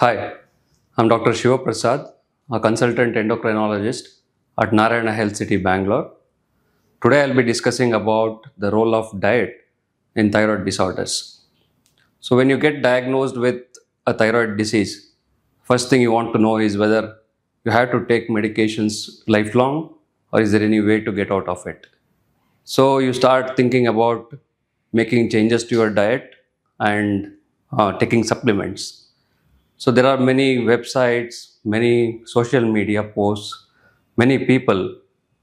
Hi, I'm Dr. Shivaprasad, a consultant endocrinologist at Narayana Health City, Bangalore. Today I'll be discussing about the role of diet in thyroid disorders. So when you get diagnosed with a thyroid disease, first thing you want to know is whether you have to take medications lifelong or is there any way to get out of it. So you start thinking about making changes to your diet and uh, taking supplements. So there are many websites, many social media posts, many people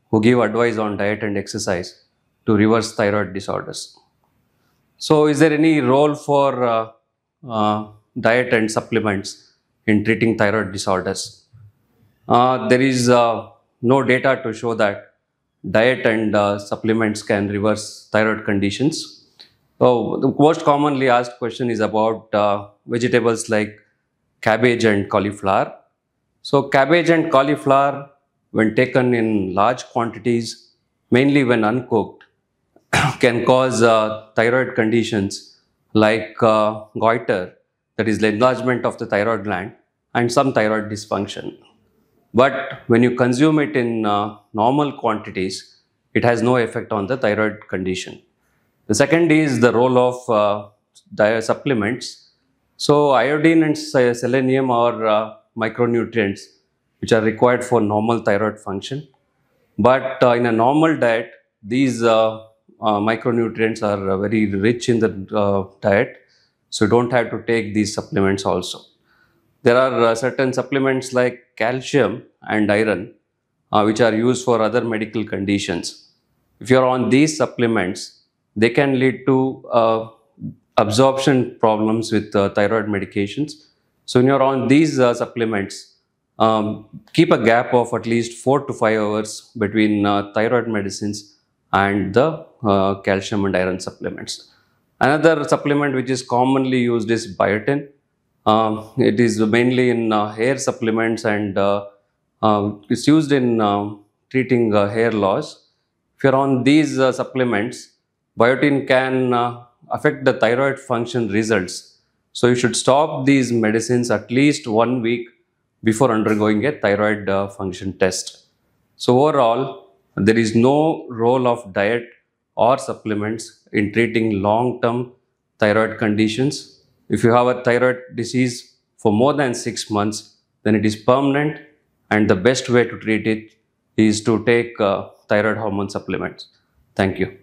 who give advice on diet and exercise to reverse thyroid disorders. So is there any role for uh, uh, diet and supplements in treating thyroid disorders? Uh, there is uh, no data to show that diet and uh, supplements can reverse thyroid conditions. So the most commonly asked question is about uh, vegetables like cabbage and cauliflower. So cabbage and cauliflower, when taken in large quantities, mainly when uncooked, can cause uh, thyroid conditions like uh, goiter, that is the enlargement of the thyroid gland, and some thyroid dysfunction. But when you consume it in uh, normal quantities, it has no effect on the thyroid condition. The second is the role of uh, diet supplements. So iodine and selenium are uh, micronutrients which are required for normal thyroid function. But uh, in a normal diet, these uh, uh, micronutrients are uh, very rich in the uh, diet, so you don't have to take these supplements also. There are certain supplements like calcium and iron, which are used for other medical conditions. If you're on these supplements, they can lead to absorption problems with uh, thyroid medications. So when you're on these uh, supplements, um, keep a gap of at least four to five hours between uh, thyroid medicines and the uh, calcium and iron supplements. Another supplement which is commonly used is biotin. Um, it is mainly in uh, hair supplements and uh, um, it's used in um, treating hair loss. If you're on these supplements, biotin can affect the thyroid function results. So you should stop these medicines at least one week before undergoing a thyroid uh, function test. So overall, there is no role of diet or supplements in treating long-term thyroid conditions. If you have a thyroid disease for more than six months, then it is permanent, and the best way to treat it is to take uh, thyroid hormone supplements. Thank you.